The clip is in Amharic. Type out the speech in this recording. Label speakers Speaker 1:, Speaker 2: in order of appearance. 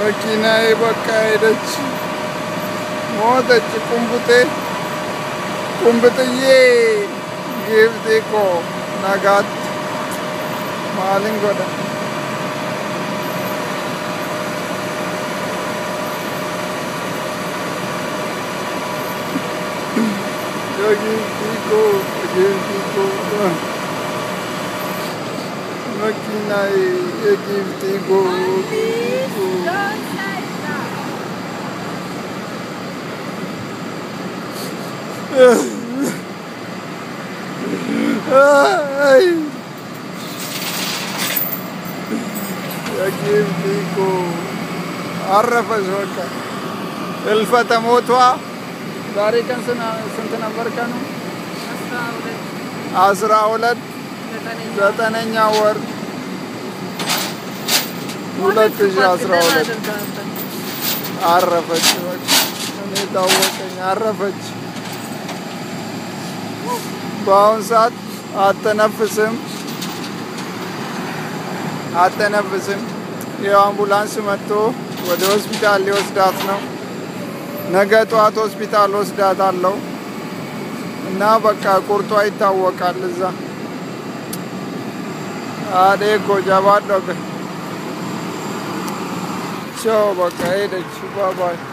Speaker 1: किनारे अच्छी बहुत अच्छे कुंभ थे कुंभ तो ये ये देखो नागात मालिंगोड़ा Yogi, Kiko, again, Kiko.
Speaker 2: Don't say that.
Speaker 1: አይ የጊፍቲኮ አረፈች። በቃ እልፈተ ሞቷ ዛሬ ቀን ስንት ነበር ቀኑ?
Speaker 2: አስራ ሁለት ዘጠነኛ
Speaker 1: ወር ሁለት ሺህ አስራ ሁለት አረፈች። እኔ ታወቀኝ፣ አረፈች። በአሁን ሰዓት አተነፍስም አተነፍስም። ይኸው አምቡላንስ መጥቶ ወደ ሆስፒታል ሊወስዳት ነው። ነገ ጠዋት ሆስፒታል ወስዳት አለው እና በቃ ቁርጧ ይታወቃል እዛ Adeko Javadok. Show, okay, then shoot, bye bye.